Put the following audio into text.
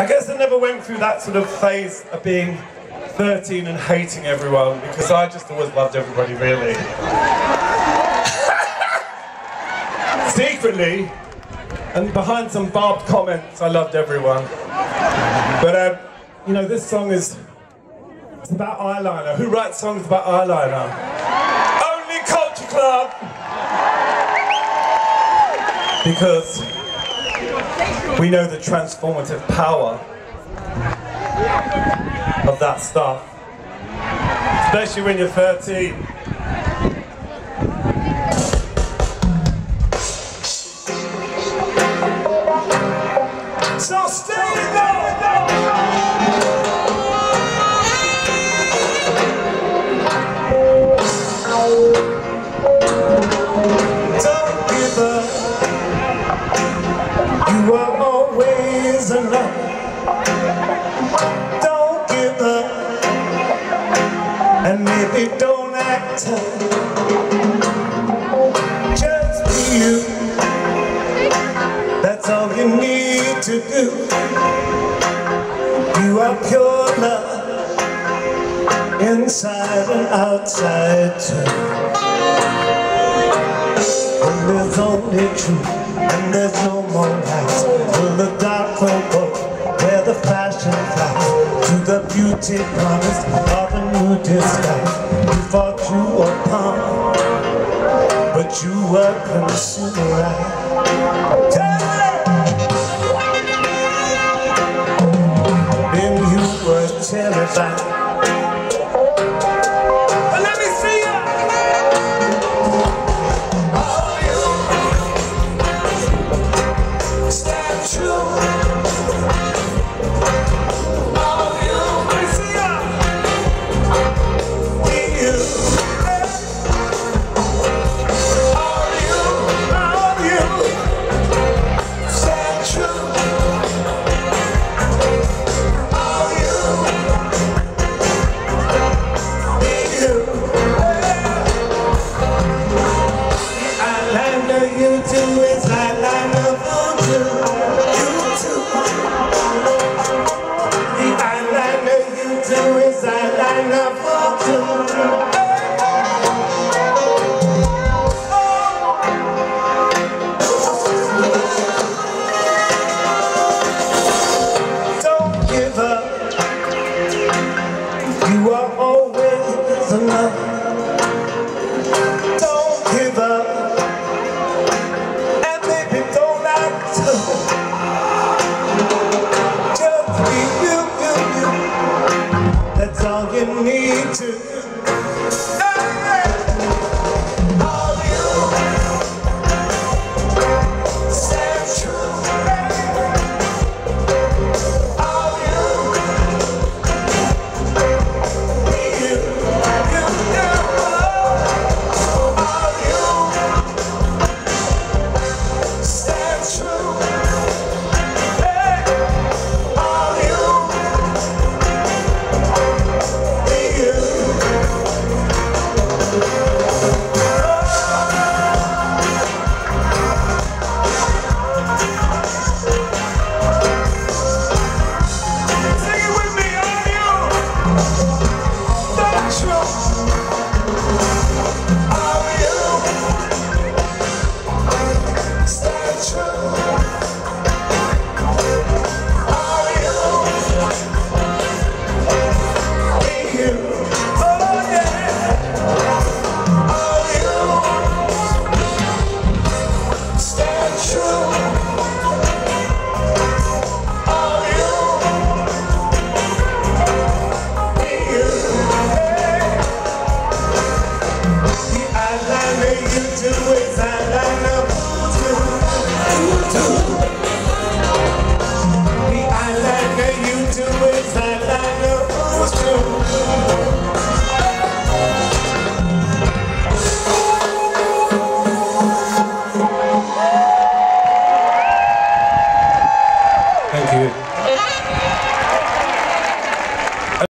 I guess I never went through that sort of phase of being 13 and hating everyone because I just always loved everybody really. Secretly, and behind some barbed comments, I loved everyone. But, um, you know, this song is it's about eyeliner. Who writes songs about eyeliner? Only Culture Club! Because we know the transformative power of that stuff. Especially when you're 13. So stay Don't And maybe don't act tough. Just be you. That's all you need to do. You are pure love. Inside and outside too. And there's only truth, and there's no more lies. Will the dark will go where the fashion flies to the beauty promised new disguise. You palm, but you were considerate. Then you were terrified. You do eyeliner